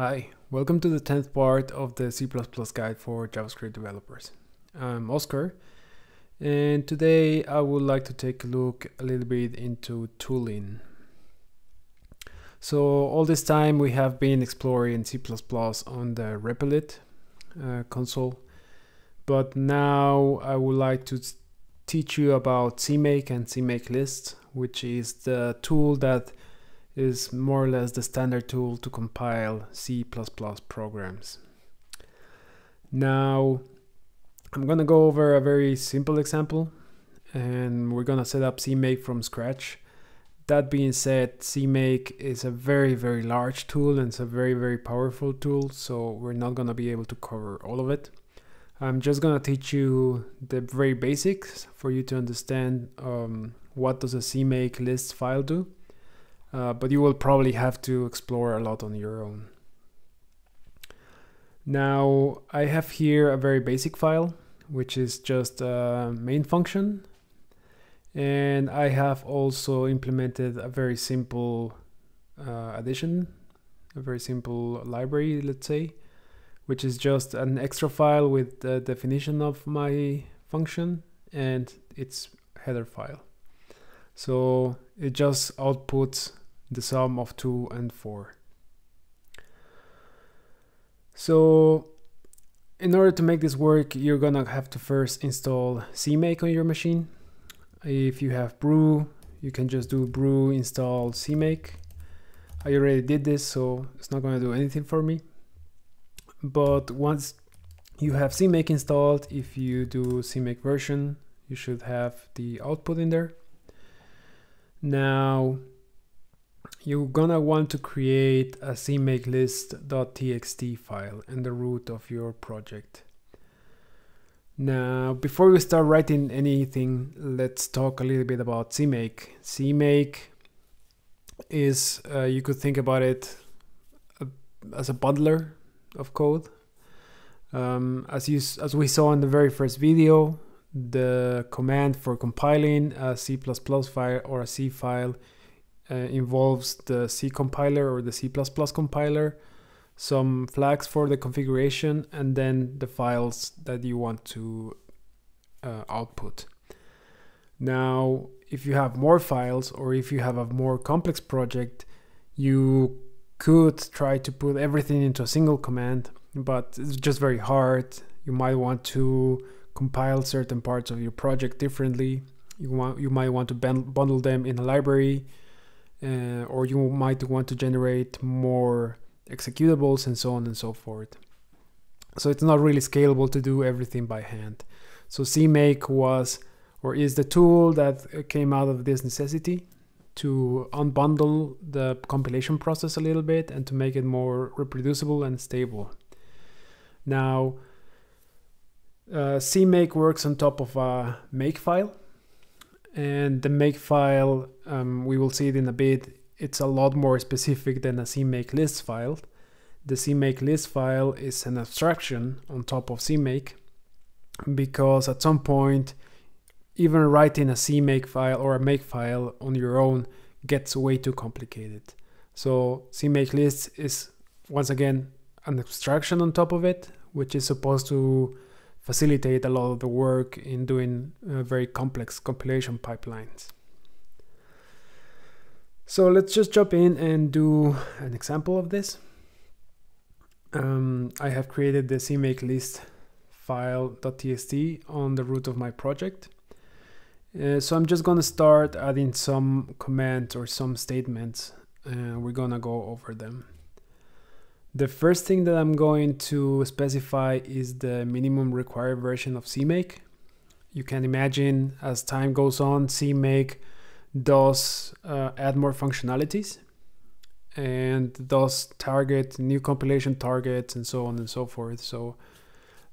Hi, welcome to the 10th part of the C++ guide for JavaScript developers. I'm Oscar, and today I would like to take a look a little bit into tooling. So all this time we have been exploring C++ on the Replit uh, console, but now I would like to teach you about CMake and CMake list, which is the tool that is more or less the standard tool to compile C++ programs. Now, I'm gonna go over a very simple example and we're gonna set up CMake from scratch. That being said, CMake is a very, very large tool and it's a very, very powerful tool, so we're not gonna be able to cover all of it. I'm just gonna teach you the very basics for you to understand um, what does a CMake list file do uh, but you will probably have to explore a lot on your own. Now I have here a very basic file which is just a main function and I have also implemented a very simple uh, addition, a very simple library let's say, which is just an extra file with the definition of my function and its header file. So it just outputs the sum of 2 and 4. So in order to make this work, you're gonna have to first install CMake on your machine. If you have brew, you can just do brew install CMake. I already did this, so it's not gonna do anything for me. But once you have CMake installed, if you do CMake version, you should have the output in there. Now, you're gonna want to create a cmakelist.txt file in the root of your project. Now, before we start writing anything, let's talk a little bit about CMake. CMake is, uh, you could think about it uh, as a bundler of code. Um, as, you, as we saw in the very first video, the command for compiling a C++ file or a C file uh, involves the C compiler or the C++ compiler, some flags for the configuration, and then the files that you want to uh, output. Now, if you have more files or if you have a more complex project, you could try to put everything into a single command, but it's just very hard. You might want to compile certain parts of your project differently. You want you might want to bundle them in a library uh, or you might want to generate more executables and so on and so forth. So it's not really scalable to do everything by hand. So CMake was or is the tool that came out of this necessity to unbundle the compilation process a little bit and to make it more reproducible and stable. Now, uh, CMake works on top of a makefile and the make file um, we will see it in a bit. It's a lot more specific than a cmake list file. The cmake list file is an abstraction on top of cmake because at some point even writing a cmake file or a make file on your own gets way too complicated. So cmake list is once again an abstraction on top of it which is supposed to facilitate a lot of the work in doing uh, very complex compilation pipelines. So let's just jump in and do an example of this. Um, I have created the cmake list file.txt on the root of my project. Uh, so I'm just going to start adding some commands or some statements. and uh, we're going to go over them. The first thing that I'm going to specify is the minimum required version of CMake. You can imagine as time goes on, CMake does uh, add more functionalities and does target new compilation targets and so on and so forth. So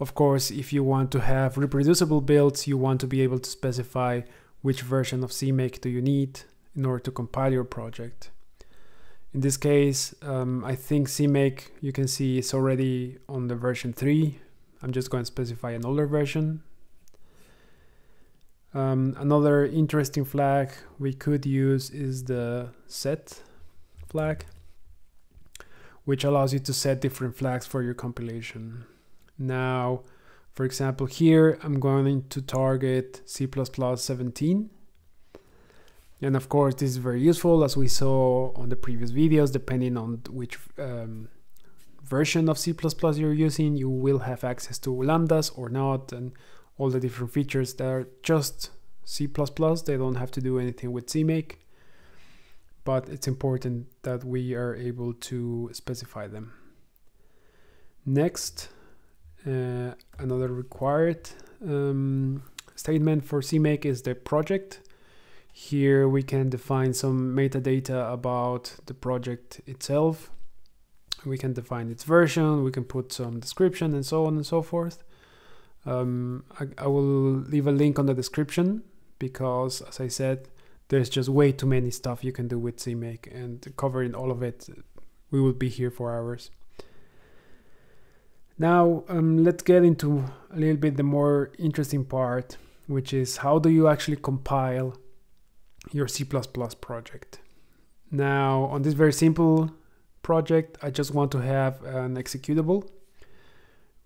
of course, if you want to have reproducible builds, you want to be able to specify which version of CMake do you need in order to compile your project. In this case, um, I think CMake, you can see it's already on the version 3. I'm just going to specify an older version. Um, another interesting flag we could use is the set flag, which allows you to set different flags for your compilation. Now, for example, here I'm going to target C++ 17. And of course, this is very useful as we saw on the previous videos, depending on which um, version of C++ you're using, you will have access to lambdas or not, and all the different features that are just C++. They don't have to do anything with CMake, but it's important that we are able to specify them. Next, uh, another required um, statement for CMake is the project. Here we can define some metadata about the project itself. We can define its version, we can put some description and so on and so forth. Um, I, I will leave a link on the description because as I said, there's just way too many stuff you can do with CMake and covering all of it, we would be here for hours. Now um, let's get into a little bit the more interesting part, which is how do you actually compile your C++ project. Now on this very simple project, I just want to have an executable.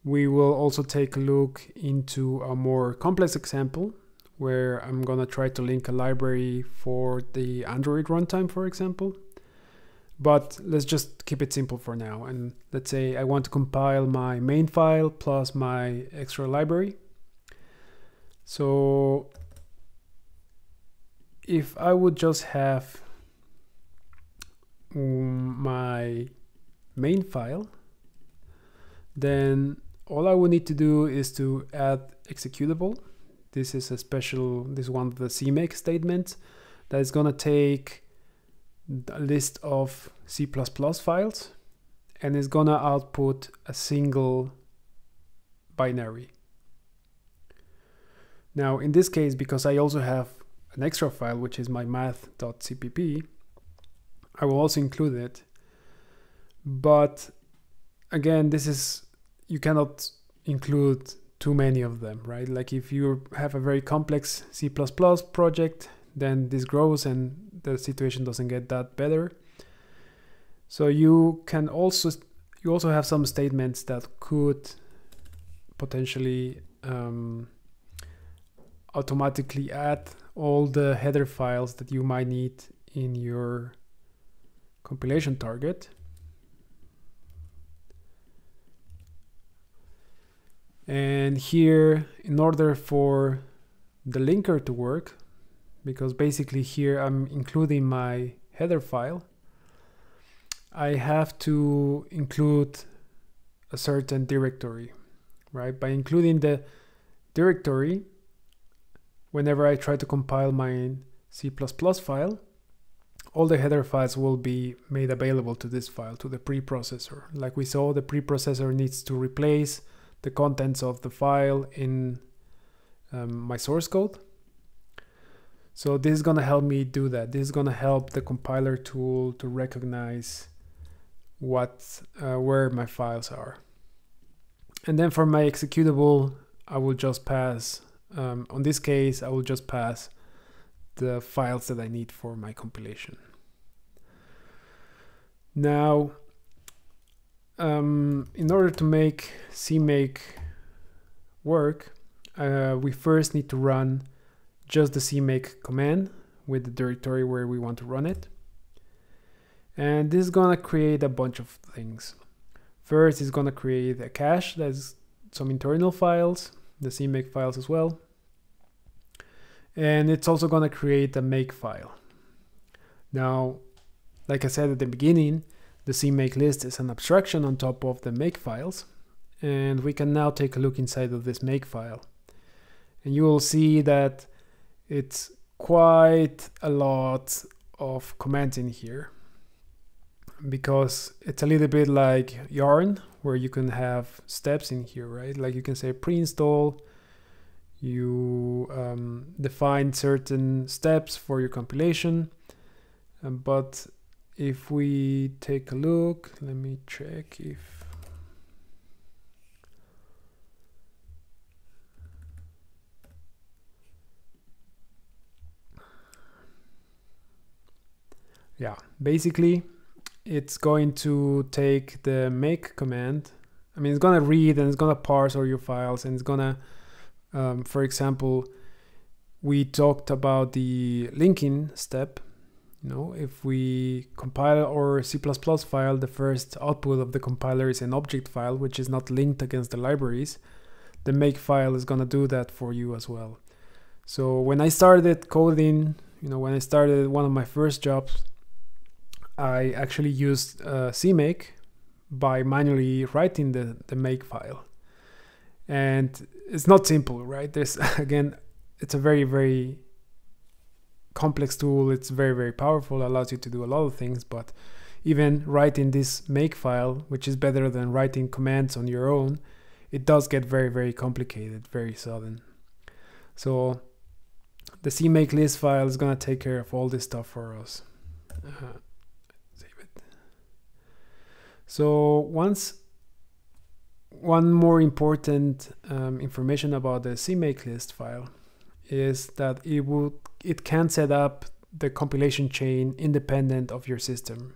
We will also take a look into a more complex example where I'm gonna try to link a library for the Android runtime, for example. But let's just keep it simple for now. And let's say I want to compile my main file plus my extra library. So if I would just have um, my main file, then all I would need to do is to add executable. This is a special, this one the CMake statement that is gonna take a list of C++ files and is gonna output a single binary. Now in this case, because I also have an extra file, which is my math.cpp, I will also include it. But again, this is, you cannot include too many of them, right? Like if you have a very complex C++ project, then this grows and the situation doesn't get that better. So you can also, you also have some statements that could potentially um, automatically add all the header files that you might need in your compilation target. And here, in order for the linker to work, because basically here I'm including my header file, I have to include a certain directory, right? By including the directory, whenever I try to compile my C++ file, all the header files will be made available to this file, to the preprocessor. Like we saw, the preprocessor needs to replace the contents of the file in um, my source code. So this is going to help me do that. This is going to help the compiler tool to recognize what uh, where my files are. And then for my executable, I will just pass, um, on this case, I will just pass the files that I need for my compilation. Now, um, in order to make CMake work, uh, we first need to run just the CMake command with the directory where we want to run it. And this is gonna create a bunch of things. First, it's gonna create a cache that's some internal files, the CMake files as well. And it's also gonna create a make file. Now, like I said at the beginning, the CMake list is an abstraction on top of the make files. And we can now take a look inside of this make file. And you will see that it's quite a lot of commands in here because it's a little bit like yarn where you can have steps in here right like you can say pre-install you um, define certain steps for your compilation um, but if we take a look let me check if yeah basically it's going to take the make command. I mean, it's gonna read and it's gonna parse all your files and it's gonna, um, for example, we talked about the linking step. You know, if we compile our C++ file, the first output of the compiler is an object file, which is not linked against the libraries. The make file is gonna do that for you as well. So when I started coding, you know, when I started one of my first jobs, I actually used uh, CMake by manually writing the, the make file. And it's not simple, right? There's again, it's a very, very complex tool. It's very, very powerful, allows you to do a lot of things, but even writing this make file, which is better than writing commands on your own, it does get very, very complicated very sudden. So the CMake list file is gonna take care of all this stuff for us. Uh, so once one more important um, information about the CMake list file is that it will it can set up the compilation chain independent of your system,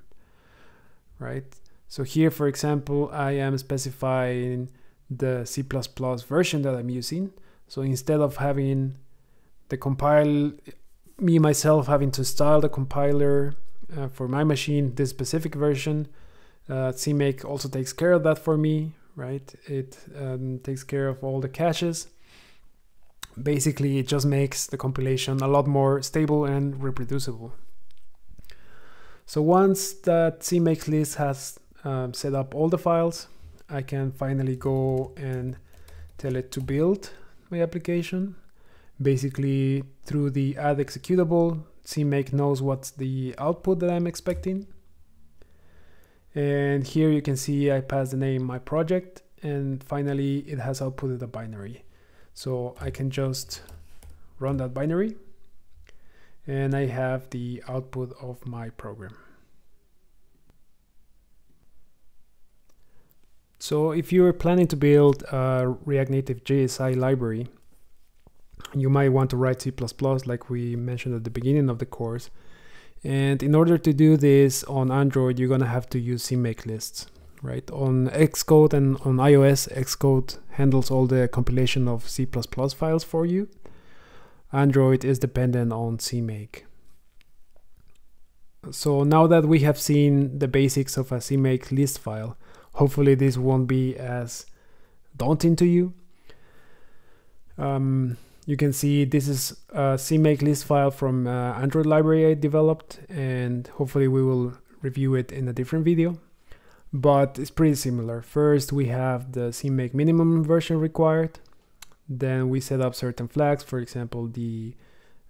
right? So here, for example, I am specifying the C++ version that I'm using. So instead of having the compile, me myself having to style the compiler uh, for my machine, this specific version, uh, CMake also takes care of that for me, right? It um, takes care of all the caches. Basically, it just makes the compilation a lot more stable and reproducible. So once that CMake list has um, set up all the files, I can finally go and tell it to build my application. Basically, through the add executable, CMake knows what's the output that I'm expecting and here you can see I pass the name my project and finally it has outputted a binary. So I can just run that binary and I have the output of my program. So if you're planning to build a React Native JSI library you might want to write C++ like we mentioned at the beginning of the course and in order to do this on Android, you're gonna have to use CMake lists, right? On Xcode and on iOS, Xcode handles all the compilation of C++ files for you. Android is dependent on CMake. So now that we have seen the basics of a CMake list file, hopefully this won't be as daunting to you. Um, you can see this is a CMake list file from uh, Android library I developed and hopefully we will review it in a different video. But it's pretty similar. First we have the CMake minimum version required. Then we set up certain flags, for example the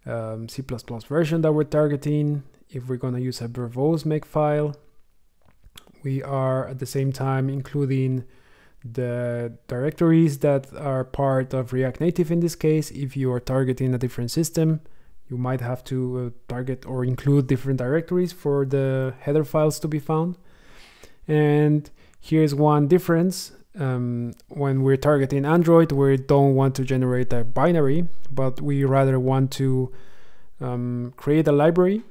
um, C++ version that we're targeting. If we're going to use a verbose make file, we are at the same time including the directories that are part of React Native in this case. If you are targeting a different system, you might have to uh, target or include different directories for the header files to be found. And here's one difference. Um, when we're targeting Android, we don't want to generate a binary, but we rather want to um, create a library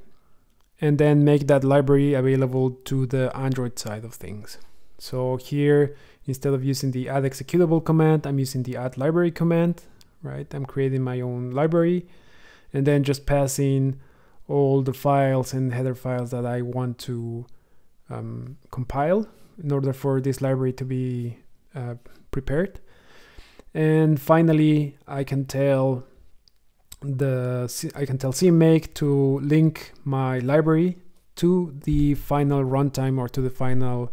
and then make that library available to the Android side of things. So here Instead of using the add executable command, I'm using the add library command, right? I'm creating my own library and then just passing all the files and header files that I want to um, compile in order for this library to be uh, prepared. And finally, I can tell the I can tell CMake to link my library to the final runtime or to the final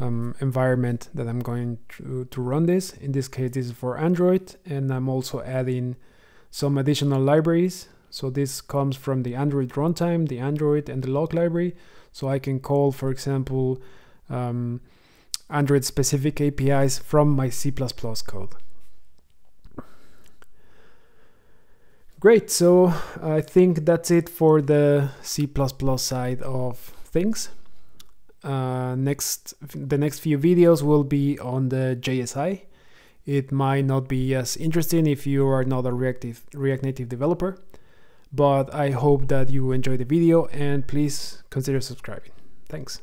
um, environment that I'm going to, to run this. In this case, this is for Android, and I'm also adding some additional libraries. So this comes from the Android runtime, the Android and the log library. So I can call, for example, um, Android specific APIs from my C++ code. Great, so I think that's it for the C++ side of things uh, next the next few videos will be on the JSI. It might not be as interesting if you are not a reactive React Native developer, but I hope that you enjoy the video and please consider subscribing. Thanks.